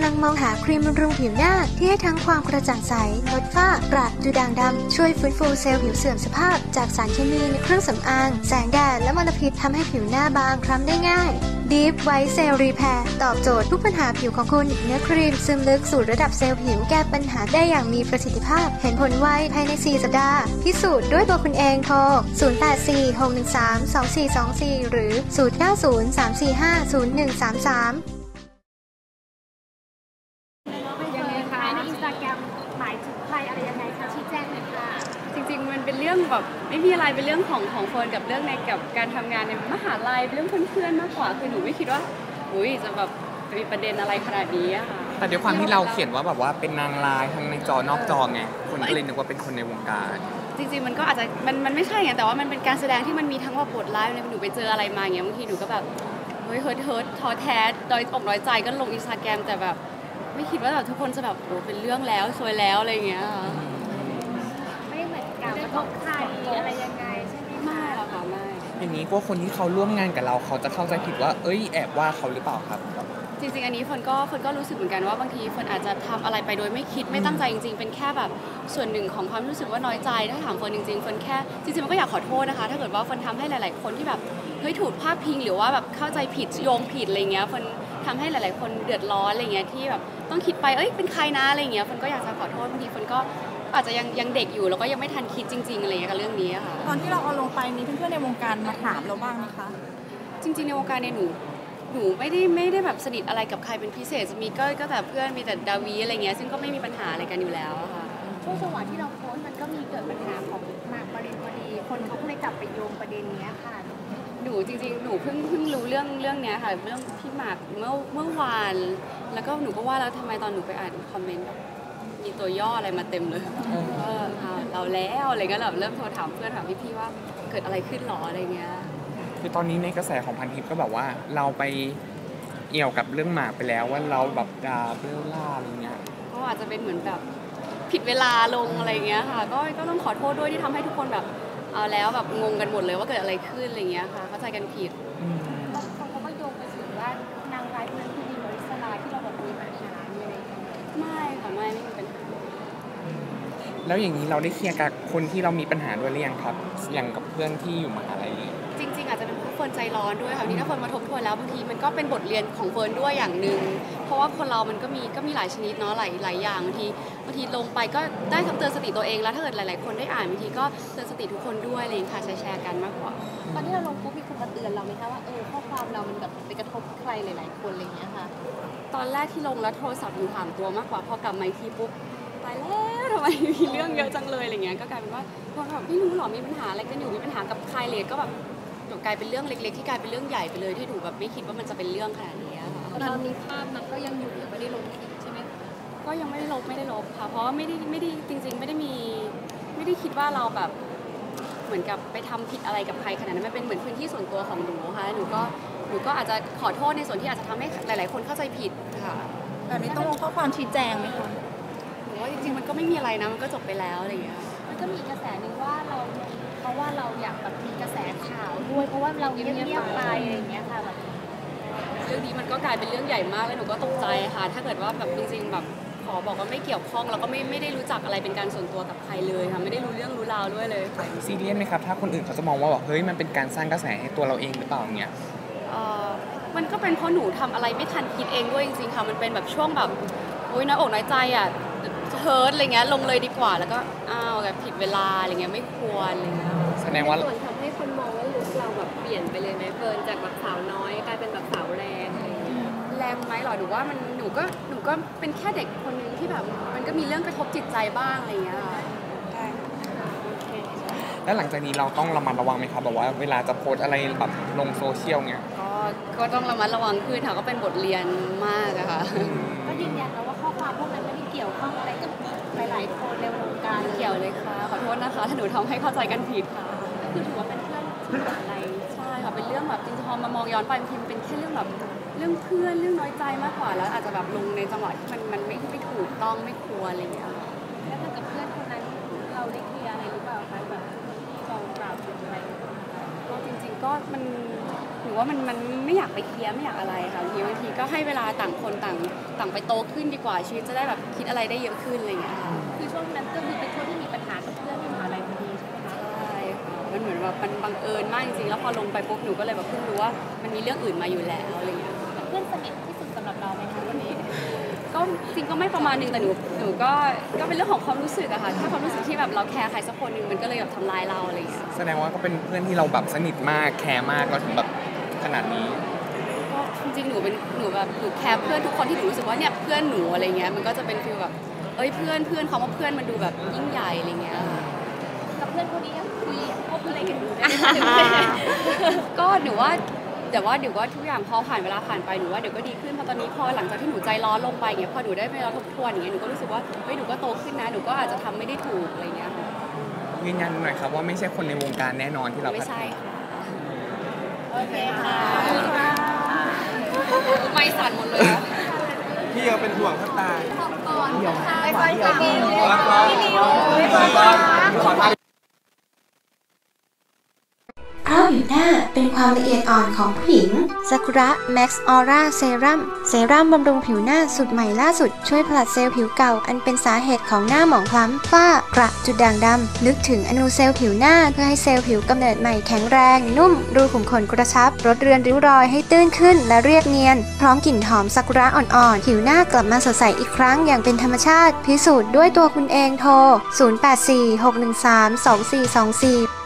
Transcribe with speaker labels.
Speaker 1: ำลังมองหาครีมบำรุงผิวหน้า ที่ให้ทั้งความกระจ่างใสลดฝ้ากระดูด่างดำ ช่วยฟื้นฟูเซลล์ผิวเสื่อมสภาพ จากสารเคมีในเครื่องสำอาง แสงแดดและมลพิษทำให้ผิวหน้าบางคล้ำได้ง่าย Deep White Cell Repair ตอบโจทย์ทุกปัญหาผิวของคุณ เนื้อครีมซึมลึกสู่ระดับเซลล์ผิวแก้ปัญหาได้อย่างมีประสิทธิภาพ เห็นผลไวภายใน 4 สัปดาห์ พิสูจน์ด้วยตัวคุณเองโทร 0846132424 หรือ 0903450133
Speaker 2: ยังไงคะในอินสตาแกรมหมายถึงใครอะไรยังไงคะชี้แจงหน่อยค่ะ
Speaker 3: จริงๆ มันเป็นเรื่อง แบบไม่มีอะไรเป็นเรื่องของของเฟิร์นกับเรื่องในกับการทำงานในมหาลัยเป็นเรื่องเพื่อนๆมากกว่าคือหนูไม่คิดว่าอุ้ยจะแบบมีประเด็นอะไรขนาดนี้อะค่ะ
Speaker 4: แต่ด้วยความที่เราเขียนว่าแบบว่าเป็นนางร้ายทั้งในจอนอกจอไงคนก็เลยนึกว่าเป็นคนในวงการ
Speaker 3: จริงๆมันก็อาจจะมันมันไม่ใช่ไงแต่ว่ามันเป็นการแสดงที่มันมีทั้งว่าบทร้ายหนูไปเจออะไรมาอย่างเงี้ยบางทีหนูก็แบบเฮ้ย hurt hurt ท้อแท้น้อยอกน้อยใจก็ลงอินสตาแกรมแต่แบบ ไม่คิดว่าแบบทุกคนจะแบบโอ้เป็นเรื่องแล้วซวยแล้วอะไรอย่างเงี้ยค่ะ
Speaker 2: ไม่ได้เหมือนการกระทบใครอะไรยังไงใช่ไหม
Speaker 3: ไม่
Speaker 2: คะ
Speaker 3: หรอกค่ะไม่
Speaker 4: อย่างนี้พวกคนที่เขาร่วมงานกับเราเขาจะเข้าใจผิดว่า เอ้ยแอบว่าเขาหรือเปล่าครับ
Speaker 3: จริงๆ อันนี้เฟิร์นก็เฟิร์นก็รู้สึกเหมือนกันว่าบางทีเฟิร์นอาจจะทำอะไรไปโดยไม่คิดไม่ตั้งใจจริงๆ เป็นแค่แบบส่วนหนึ่งของความรู้สึกว่าน้อยใจถ้าถามเฟิร์นจริงๆเฟิร์นแค่จริงๆมันก็อยากขอโทษนะคะ ถ้าเกิดว่าเฟิร์นทำให้หลาย ๆ คนที่แบบเฮ้ยถูกพาดพิงหรือว่าแบบเข้าใจผิดโยงผิดอะไรเงี้ยเฟิร์นทำให้หลาย ๆ คนเดือดร้อนอะไรเงี้ยที่แบบต้องคิดไปเอ้ยเป็นใครนะอะไรเงี้ยเฟิร์นก็อยากจะขอโทษบางทีเฟิร์นก็ อาจจะยังยังเด็กอยู่แล้วก็ยังไม่ทันคิดจริงๆอะไรเงี้ยกับเรื่องนี้อะค่ะ
Speaker 5: ตอนที่เราเอาลงไปมีเพื่อนๆในวงการมาถามเราบ้างไหมคะ
Speaker 3: จริง ๆ ในวงการเนี่ยหนูหนูไม่ได้ไม่ได้แบบสนิทอะไรกับใครเป็นพิเศษ มีก็ก็แต่เพื่อนมีแต่ดาวีอะไรเงี้ยซึ่งก็ไม่มีปัญหาอะไรกันอยู่แล้วอะค่ะ
Speaker 2: ช่วงจังหวะที่เราโพสต์มันก็มีเกิดปัญหาของหมากปรินพอดี คนเขาก็เลยจับไปโยงประเด็นเนี้ยค่ะ
Speaker 3: หนูจริงๆ หนูเพิ่งเพิ่งรู้เรื่องเรื่องเนี้ยค่ะเรื่องพี่หมากเมื่อเมื่อวาน แล้วก็หนูก็ว่าแล้วทำไมตอนหนูไปอ่านคอมเมนต์แบบ มีตัวย่ออะไรมาเต็มเลยว่าอ่าเราแล้วอะไรเงี้ยแบบเริ่มโทรถามเพื่อนถามพี่ๆว่าเกิดอะไรขึ้นหรออะไรเงี้ย
Speaker 4: คือตอนนี้ในกระแสของพันทิปก็แบบว่าเราไปเอี่ยวกับเรื่องหมากไปแล้วว่าเราแบบด่าเบลล่าอะไรเงี้ย
Speaker 3: ก็อาจจะเป็นเหมือนแบบผิดเวลาลงอะไรเงี้ยค่ะก็ก็ต้องขอโทษด้วยที่ทำให้ทุกคนแบบเอาแล้วแบบงงกันหมดเลยว่าเกิดอะไรขึ้นอะไรเงี้ยค่ะเข้าใจกันผิด
Speaker 2: แล้
Speaker 4: วอย่างนี้เราได้ clear กับคนที่เรามีปัญหาด้วยหรือยังครับ อย่างกับเพื่อนที่อยู่มหาลัย
Speaker 3: จริง ๆ อาจจะเป็นเพราะเฟิร์นใจร้อนด้วยค่ะวันนี้ถ้าเฟิร์นมาทบทวนแล้วบางทีมันก็เป็นบทเรียนของเฟิร์นด้วยอย่างหนึ่งเพราะว่าคนเรามันก็มีก็มีหลายชนิดเนาะหลายหลายอย่างบางทีบางทีลงไปก็ได้ทั้งเตือนสติตัวเองแล้วถ้าเกิดหลาย ๆ คนได้อ่านบางทีก็เตือนสติทุกคนด้วยอะไรอย่างเลยค่ะแชร์แชร์กันมากกว่า
Speaker 2: ตอนที่เราลงปุ๊บมีคนมาเตือนเราไหมคะว่าเออข้อความเรามันแบบไปกระทบใครหลาย ๆ คนอะไรอย่างเงี้ยค่ะ
Speaker 3: ตอนแรกที่ลงแล้วโทรศัพท์อยู่ถามตัวมากกว่าพอกลับมาอีกทีปุ๊บตายแล้วทำไมมีเรื่องเยอะจังเลยอะไรเงี้ยก็กลายเป็นว่าพอแบบไม่รู้หรอมีปัญหาอะไรกันอยู่มีปัญหากับใครเลยก็แบบกลายเป็นเรื่องเล็ก ๆ ที่กลายเป็นเรื่องใหญ่ไปเลยที่หนูแบบไม่คิดว่ามันจะเป็นเรื่องขนาดนี้อะค่ะ
Speaker 2: ตอนนี้ภาพมันก็ยังอยู่ยังไม่ได้ลงทิ้งใช่ไหม
Speaker 3: ก็ยังไม่ได้ลบไม่ได้ลบค่ะ เพราะว่าไม่ได้ไม่ได้จริง ๆ ไม่ได้มีไม่ได้คิดว่าเราแบบเหมือนกับไปทำผิดอะไรกับใครขนาดนั้นมันเป็นเหมือนพื้นที่ส่วนตัวของหนูค่ะหนูก็หนูก็อาจจะขอโทษในส่วนที่อาจจะทำให้หลาย ๆ คนเข้าใจผิดค่ะ
Speaker 5: แบบนี้ต้องลงข้อความชี้แจงไหมคะ
Speaker 3: หนู ว่าจริงๆมันก็ไม่มีอะไรนะมันก็จบไปแล้วอะไรอย่างเงี้ย
Speaker 2: มันก็มีกระแสหนึ่งว่าเราเพราะว่าเราอยากแบบมีกระแสข่าวด้วย เพราะว่าเราเงียบๆไปอะไรอย่างเงี้ยค่ะแบบ
Speaker 3: เรื่องนี้มันก็กลายเป็นเรื่องใหญ่มากแล้วหนูก็ตกใจค่ะ ถ้าเกิดว่าแบบจริงๆแบบขอบอกว่าไม่เกี่ยวข้องแล้วก็ไม่ไม่ได้รู้จักอะไรเป็นการส่วนตัวกับใครเลยค่ะไม่ได้รู้เรื่องรู้ราวด้วยเลย
Speaker 4: ซีเรียสไหมครับถ้าคนอื่นเขาจะมองว่าแบบเฮ้ยมันเป็นการสร้างกระแสให้ตัวเราเองหรือเปล่าเงี้ย
Speaker 3: เอ่อมันก็เป็นเพราะหนูทำอะไรไม่ทันคิดเองด้วยจริงๆค่ะมันเป็นแบบช่วงแบบ โอ๊ยน้อยอกน้อยใจอะเฮิร์ตอะไรเงี้ยลงเลยดีกว่าแล้วก็อ้าวแบบผิดเวลาอะไรเงี้ยไม่ควรอะไรเงี้ย
Speaker 4: แสดงว่า
Speaker 6: ส่วนทำให้คนมองว่าลุคเราแบบเปลี่ยนไปเลยไหมเฟิร์นจากแบบสาวน้อยกลายเป็นแบบสาวแรงอะไรอย่างเงี้ย
Speaker 3: แรงไหมเหรอหนูว่ามันหนูก็หนูก็เป็นแค่เด็กคนนึงที่แบบมันก็มีเรื่องกระทบจิตใจบ้างอะไรเงี้ยค่ะ
Speaker 4: แล้วหลังจากนี้เราต้องระมัดระวังไหมครับแบบว่าเวลาจะโพสต์อะไรแบบลงโซเชียลเงี้ย
Speaker 3: ก็ก็ต้องระมัดระวังขึ้นค่ะก็เป็นบทเรียนมากอะค่ะ
Speaker 2: ก็ยืนยันแล้วว่าข้ อความพวกนั้นไม่ได้เกี่ยวข้องอะไรกับหลายๆคนในวงการ
Speaker 3: เกี่ยวเลยค่ะ ขอโทษนะคะ ถ้าหนูทำให้เข้าใจกันผิดค่ะ
Speaker 2: ก็คือถือว่าเป็นเพื่อนที่มหาอะไร
Speaker 3: ใช่ค่ะ เป็นเรื่องแบบจริงๆพอมามองย้อนไปบางทีมันเป็นแค่เรื่องแบบเรื่องเพื่อนเรื่องน้อยใจมากกว่า แล้วอาจจะแบบลงในจังหวะที่มันมันไม่ไม่ถูกต้องไม่ควรอะไรอย่างเงี้ยค่ะ
Speaker 2: แล้วถ้ากับเพื่อนคนนั้นเราได้เคลียร์อะไรหรือเปล่าคะแบบที่เรากล่าวถึงไป
Speaker 3: ก็จริง ๆ ก็มัน รือว่ามันมันไม่อยากไปเคลียร์ไม่อยากอะไรค่ะบางทีบางทีก็ให้เวลาต่างคนต่างต่างไปโตขึ้นดีกว่าชีวิตจะได้แบบคิดอะไรได้เยอะขึ้นอะไรอย่างเงี้ยค่ะ
Speaker 2: คือช่วงนั้นก็คือเป็นช่วงที่มีปัญหากับเพื่อนที่มหาลัยพอดีใช่ไหมคะ
Speaker 3: ใช่มันเหมือนแบบมันบังเอิญมากจริงๆแล้วพอลงไปปุ๊บหนูก็เลยแบบเพิ่งรู้ว่ามันมีเรื่องอื่นมาอยู่แล้วอะไรอย่างเงี้ย
Speaker 2: เพื่อนสนิทที่สุดสำหรับเราไหมคะวันนี้
Speaker 3: ก็จริงก็ไม่ประมาณนึงแต่หนูหนูก็ก็เป็นเรื่องของความรู้สึกอะค่ะถ้าความรู้สึกที่แบบเรา care ใครสักคนหนึ่งมันก็เลยแบบทำลายเราอะไรอย่างเงี้ย
Speaker 4: แสดงว่าก็เป็นเพื่อนที่เราแบบสนิทมาก care มากเราถึงแบบ ขนาดนี้
Speaker 3: ก็จริงๆหนูเป็นหนูแบบหนู care เพื่อนทุกคนที่หนูรู้สึกว่าเนี่ยเพื่อนหนูอะไรเงี้ยมันก็จะเป็น feel แบบเอ้ยเพื่อนเพื่อนเขาว่าเพื่อนมันดูแบบยิ่งใหญ่อะไรเงี้ยค่ะ
Speaker 2: กับเพื่อนคนนี้ยังคุยคบอะไรกันอยู่ได้ไหม
Speaker 3: ก็หนูว่าแต่ว่าเดี๋ยวว่าทุกอย่างพอผ่านเวลาผ่านไปหนูว่าเดี๋ยวก็ดีขึ้นเพราะตอนนี้พอหลังจากที่หนูใจร้อนลงไปเงี้ยพอหนูได้ไปเราทบทวนอย่างเงี้ยหนูก็รู้สึกว่าเฮ้ยหนูก็โตขึ้นนะหนูก็อาจจะทำไม่ได้ถูกอะไรเงี้ยค่ะ
Speaker 4: ยืนยันหน่อยครับว่าไม่ใช่คนในวงการแน่นอนที่เรา
Speaker 3: ไม่
Speaker 4: พัด
Speaker 3: ใช่ค่ะ
Speaker 2: โอเคค่ะ
Speaker 3: ไม่สั่นหมดเลยอะ
Speaker 7: พี่ยังเป็นห่วงท่านตา
Speaker 2: ไปไปค่ะ
Speaker 7: แล้วก็แล้วก็ขอทาน
Speaker 1: เพ ราะผิวหน้าเป็นความละเอียดอ่อนของผู้หญิงซากุระแม็กซ์ออร่าเซรั่มเซรั่มบำรุงผิวหน้าสุดใหม่ล่าสุด ช่วยผลัดเซลล์ผิวเก่า อันเป็นสาเหตุของหน้าหมองคล้ำ ฝ้ากระจุดด่างดำ ลึกถึงอนูเซลล์ผิวหน้าเพื่อให้เซลล์ผิวกำเนิดใหม่แข็งแรง นุ่ม รูขุมขนกระชับลดเรือนริ้วรอยให้ตื้นขึ้นและเรียบเนียน พร้อมกลิ่นหอมซากุระอ่อนๆ ผิวหน้ากลับมาสดใสอีกครั้งอย่างเป็นธรรมชาติ พิสูจน์ด้วยตัวคุณเองโทร 0846132424